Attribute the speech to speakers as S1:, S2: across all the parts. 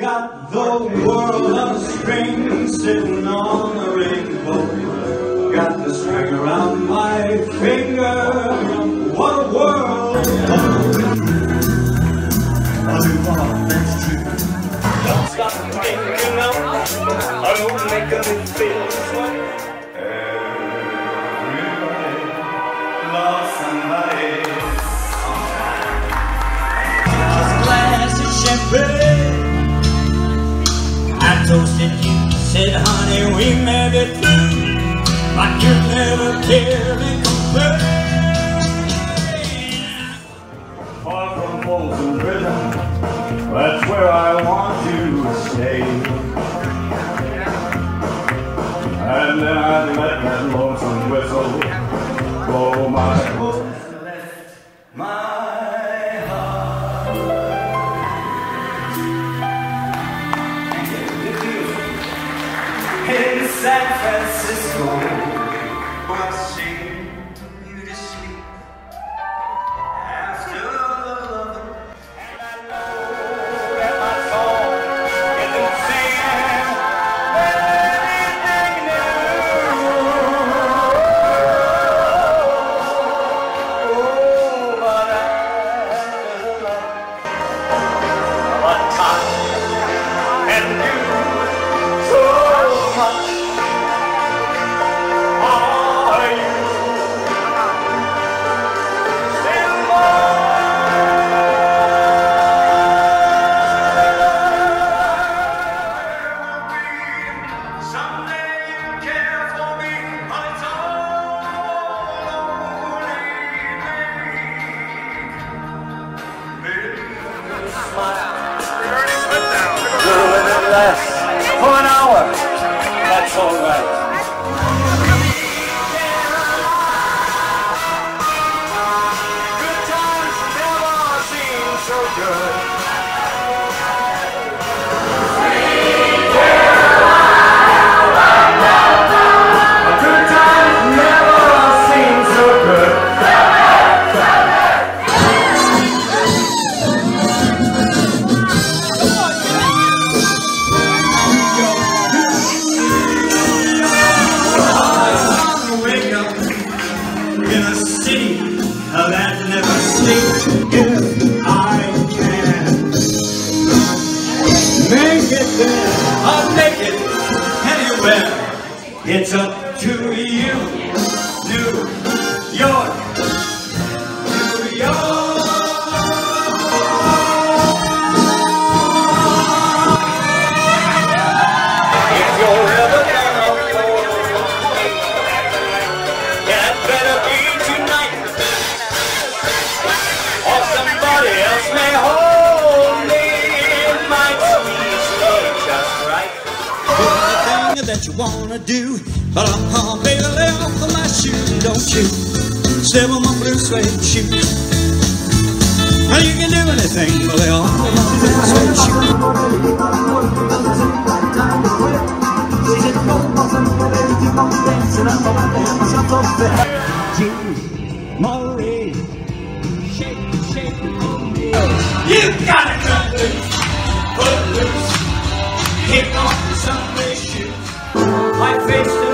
S1: got the world on a string, sitting on a rainbow. Got the string around my finger. What a world!
S2: Don't stop thinking of Oh, making me feel
S3: I toasted you, said, honey, we may be through, but you never care and complain.
S1: Far from Folsom Prison, that's where I want you to stay. And then I let that lonesome whistle blow my San Francisco, I sing you to sleep. After the love and I know that my isn't anything new. Oh, but love, what time can do so much. For
S2: an hour That's
S1: I'll make it anywhere. It's up to you. New York
S3: you wanna do, but I'm home, baby, lay off of my shoes, don't you? Step on my blue suede shoes. Now you can do anything, but lay off of my blue suede shake,
S1: You gotta I faced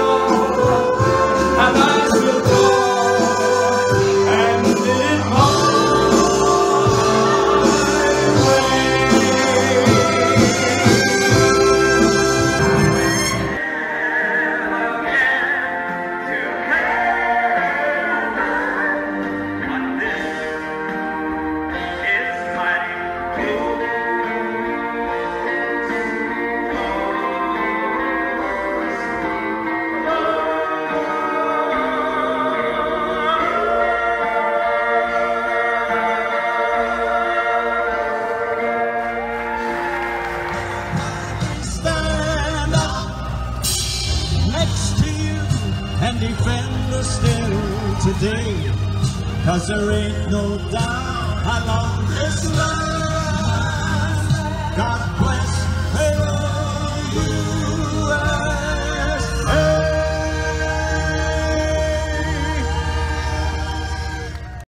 S1: and
S3: us still today. Cause there ain't no doubt how long this got